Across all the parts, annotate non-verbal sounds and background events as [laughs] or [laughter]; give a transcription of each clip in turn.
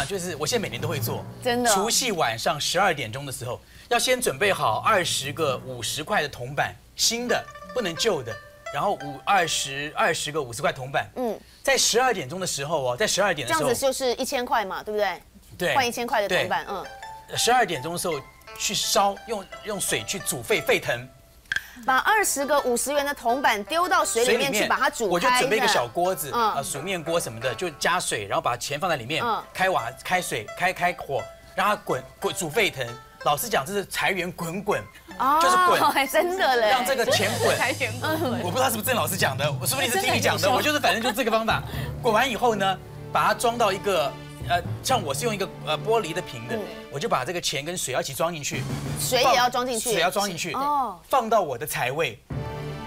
讲，就是我现在每年都会做，真的除夕晚上十二点钟的时候，要先准备好二十个五十块的铜板，新的不能旧的，然后五二十二十个五十块铜板。嗯，在十二点钟的时候哦，在十二点的时候这样子，就是一千块嘛，对不对？对换一千块的铜板，嗯，十二点钟的时候去烧，用用水去煮沸沸腾。把二十个五十元的铜板丢到水里面去，把它煮开。我就准备一个小锅子，嗯啊，煮面锅什么的，就加水，然后把钱放在里面嗯，开瓦开水，开开火，让它滚滚煮沸腾。老实讲，这是财源滚滚，就是滚，哎 [laughs] 真的嘞，让这个钱滚。财源滚滚。我不知道是不是郑老师讲的，我说不定是 [laughs] 听你讲的，我就是反正就这个方法。滚完以后呢，把它装到一个呃，像我是用一个呃玻璃的瓶的，我就把这个钱跟水要一起装进去，水也要装进去，水要装进去，哦放到我的财位。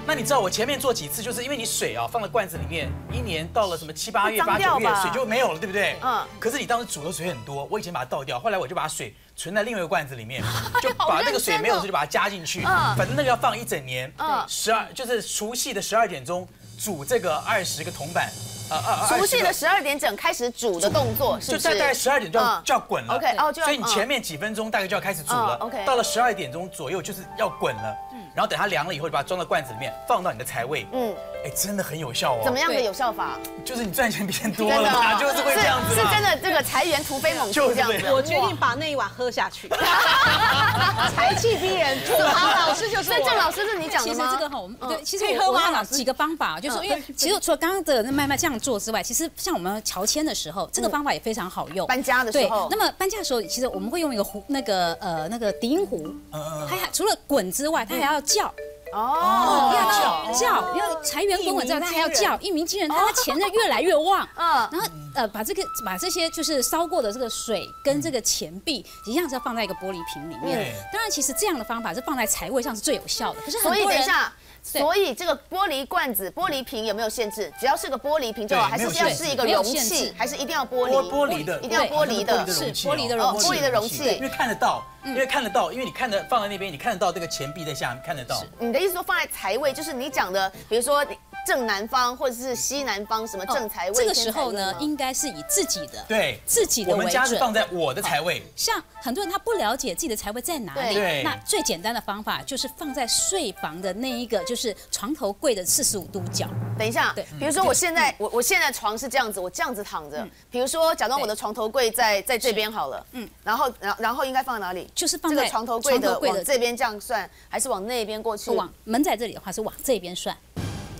那你知道我前面做几次，就是因为你水啊放在罐子里面，一年到了什么七八月、八九月，水就没有了，对不对？嗯嗯。可是你当时煮的水很多，我以前把它倒掉，后来我就把水存在另外一个罐子里面，[laughs] 就把那个水没有的时候就把它加进去。嗯反正那个要放一整年。嗯嗯。十二就是除夕的十二点钟煮这个二十个铜板，呃呃除夕的十二点整开始煮的动作，是不？个就是大概十二点就要嗯就要滚了。OK，哦就要所以你前面几分钟大概就要开始煮了到了十二点钟左右就是要滚了。然后等它凉了以后，就把它装到罐子里面，放到你的财位。嗯，哎，真的很有效哦。怎么样的有效法？就是你赚钱变多真的了嘛，就是会这样子嘛是真的，这个财源突飞猛进这样子。我决定把那一碗喝下去，[laughs] 财气逼人，土豪老师就是所以郑。老师是你讲其的吗？实这个哈，我们对，其实可以喝吗我我几个方法，就是说因为其实除了刚刚的那麦麦这样做之外，其实像我们乔迁的时候，这个方法也非常好用。搬家的时对候，那么搬家的时候，其实我们会用一个壶，那个呃那个笛音壶，嗯它还除了滚之外，它还要叫，哦，要叫，要财源滚滚之后，他还要叫，一鸣惊人，他的钱呢越来越旺。嗯然后呃，把这个把这些就是烧过的这个水跟这个钱币一样是要放在一个玻璃瓶里面。当然，其实这样的方法是放在财位上是最有效的。可是很多人等一下。对所以这个玻璃罐子、玻璃瓶有没有限制？只要是个玻璃瓶就好，还是要是一个容器，还是一定要玻璃？玻玻璃的，一定要玻璃的。是玻璃的容器哦。容器。玻璃的容器。因为看得到，因为看得到，因为你看得放在那边，你看得到这个钱币在下面看得到。你的意思说放在财位，就是你讲的，比如说正南方或者是西南方什么正财位？这个时候呢，应该是以自己的对，自己的为我们家是。放在我的财位，像很多人他不了解自己的财位在哪里对，那最简单的方法就是放在睡房的那一个就是床头柜的四十五度角。等一下对，比如说我现在我我现在床是这样子，我这样子躺着，比如说假装我的床头柜在在这边好了，嗯，然后然后然后应该放在哪里？就是放在这个床头柜的床头柜的往这边这样算，还是往那边过去？往门在这里的话是往这边算，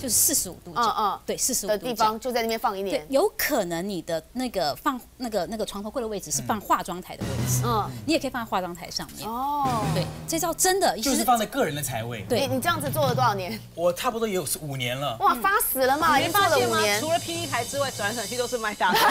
就是四十五度角。嗯嗯对，四十五的度角。地方就在那边放一对年，。有可能你的那个放那个那个床头柜的位置是放化妆台的位置，嗯，你也可以放在化妆台上面。哦，对，这招真的就是放在个人的财位。对你你这样子做了多少年？我差不多也有五年了。哇，发死了嘛，已你经做发现吗？了五年除。了 P 一台之外，转来转去都是麦当劳，[laughs]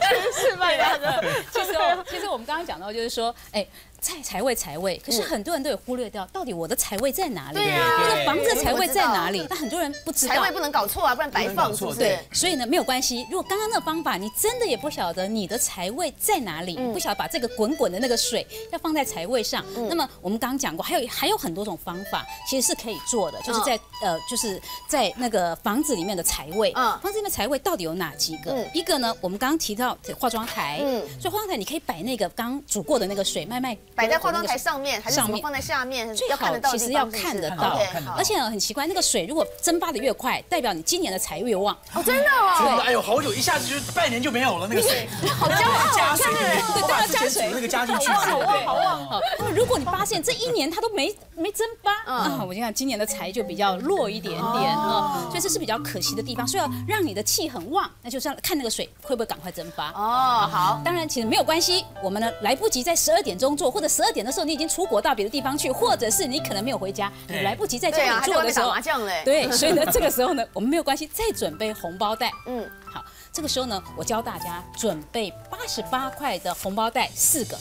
全是麦当劳。其 [laughs] 实哦，其实我们刚刚讲到，就是说，哎，在财位财位，可是很多人都有忽略掉，到底我的财位在哪里？对啊那个房子的财位在哪里？但很多人不知道财位。不能搞错啊，不然白放，是不是？对所以呢，没有关系。如果刚刚那个方法，你真的也不晓得你的财位在哪里，你不晓得把这个滚滚的那个水要放在财位上，那么我们刚刚讲过，还有还有很多种方法，其实是可以做的，就是在呃，就是在那个房子里面的财位，嗯房子里面的财位到底有哪几个嗯？一个呢，我们刚刚提到的化妆台，嗯所以化妆台你可以摆那个刚煮过的那个水，慢慢摆在化妆台上面，还是什么放在下面？最要看得到其实要看得到看得到而且很奇怪，那个水如果蒸发的越快，代表你今年的财越旺。哦，真的哦，真的，哎呦，好久，一下子就半年就没有了那个水，[laughs] 好骄傲啊，加水，对我把都要加水那个加进去，好旺好旺。好，那么如果你发现这一年它都没没蒸发，嗯啊，我就想今年的财就比较弱一点点啊，所以这是比较可惜的地方。所以要让你的气很旺，那就是要看那个水会不会赶快蒸发。哦，好，当然，其实没有关系，我们呢来不及在十二点钟做，或者十二点的时候你已经出国到别的地方去，或者是你可能没有回家，你来不及在家里做的时候，麻将嘞。对，所以呢，这个时候呢，我们没有关系，再准备红包袋。嗯，好，这个时候呢，我教大家准备八十八块的红包袋四个，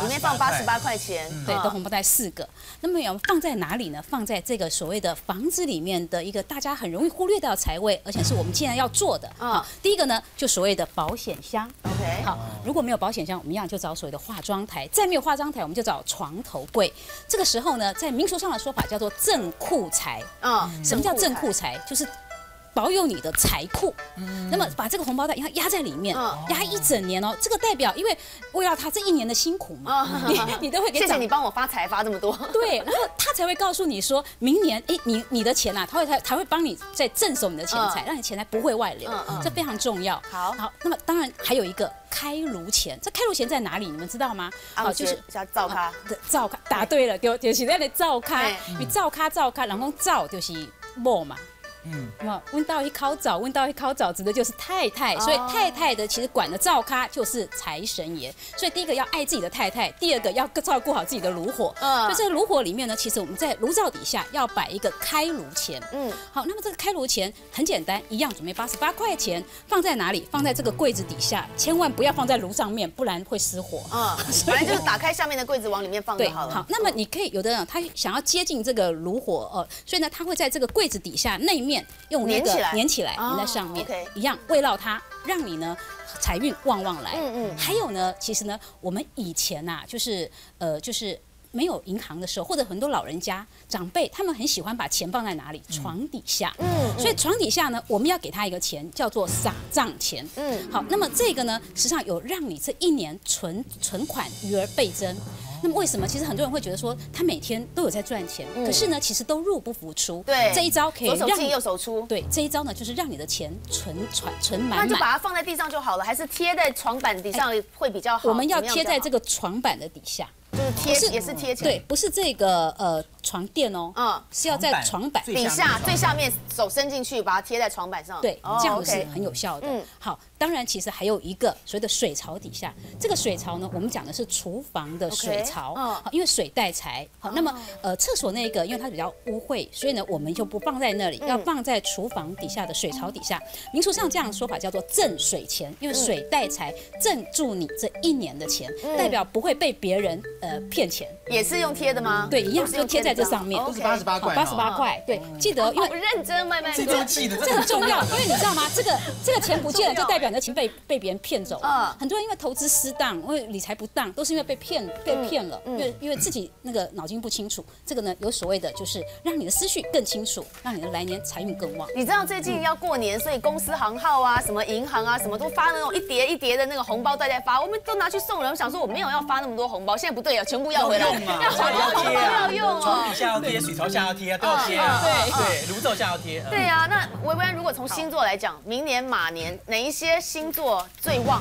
里面放八十八块钱，对，嗯的红包袋四个。那么要放在哪里呢？放在这个所谓的房子里面的一个大家很容易忽略掉的财位，而且是我们既然要做的。嗯好，第一个呢，就所谓的保险箱。OK，好，如果没有保险箱，我们一样就找所谓的化妆台；再没有化妆台，我们就找床头柜。这个时候呢，在民俗上的说法叫做正库财。嗯，什么叫正库财？就是保有你的财库。那么把这个红包袋压压在里面，压一整年哦。这个代表，因为为了他这一年的辛苦嘛，[laughs] 你你都会给。谢谢你帮我发财发这么多。[laughs] 对，然后他才会告诉你说，明年哎，你你的钱呐，他会才才会帮你再赠送你的钱财，让你钱财不会外流，这非常重要。好，好，那么当然还有一个开炉钱，这开炉钱在哪里？你们知道吗？好，就是叫灶咖。灶咖，答对了，就就是那个灶咖，你灶咖灶咖，然后灶就是木嘛。嗯，哇，问到一烤枣，问到一烤枣，指的就是太太，所以太太的其实管的灶咖就是财神爷。所以第一个要爱自己的太太，第二个要照顾好自己的炉火。嗯，就这个炉火里面呢，其实我们在炉灶底下要摆一个开炉钱。嗯，好，那么这个开炉钱很简单，一样准备八十八块钱，放在哪里？放在这个柜子底下，千万不要放在炉上面，不然会失火。嗯，反正就是打开下面的柜子往里面放就好了。好，那么你可以有的人他想要接近这个炉火，呃，所以呢他会在这个柜子底下内面。用粘起来，粘起来，粘在上面，一样围绕它，让你呢财运旺旺来。嗯嗯。还有呢，其实呢，我们以前呐，就是呃，就是没有银行的时候，或者很多老人家长辈，他们很喜欢把钱放在哪里？床底下。嗯。所以床底下呢，我们要给他一个钱，叫做撒账钱。嗯。好，那么这个呢，实际上有让你这一年存存款余额倍增。那么为什么？其实很多人会觉得说，他每天都有在赚钱，可是呢，其实都入不敷出。对，这一招可以左手进右手出。对，这一招呢，就是让你的钱存存存满满。那就把它放在地上就好了，还是贴在床板底上会比较好？我们要贴在这个床板的底下。就是贴，也是贴钱。对，不是这个呃床垫哦，嗯，是要在床板底下最下面，手伸进去把它贴在床板上。对，这样是很有效的。嗯，好，当然其实还有一个所谓的水槽底下，这个水槽呢，我们讲的是厨房的水槽，好，因为水带财。好，那么呃厕所那个，因为它比较污秽，所以呢我们就不放在那里，要放在厨房底下的水槽底下。民俗上这样说法叫做镇水钱，因为水带财，镇住你这一年的钱，代表不会被别人。呃，骗钱也是用贴的吗？对，一样就贴在这上面，都是八十八块，八十八块。对，记得，因为认真卖卖，这个记得，这很重要，因为你知道吗？这个 [laughs] 这个钱不见了，就代表你的钱被被别人骗走了。很多人因为投资失当，因为理财不当，都是因为被骗被骗了，因为因为自己那个脑筋不清楚。这个呢，有所谓的就是让你的思绪更清楚，让你的来年财运更旺。你知道最近要过年，所以公司行号啊，什么银行啊，什么都发那种一叠一叠的那个红包袋在发，我们都拿去送人。我想说我没有要发那么多红包，现在不对。全部要回来，[laughs] 要红包，要用啊，从底下要贴，水槽下要贴，都要贴，对对，炉灶下要贴。对啊，那薇薇安如果从星座来讲，明年马年哪一些星座最旺？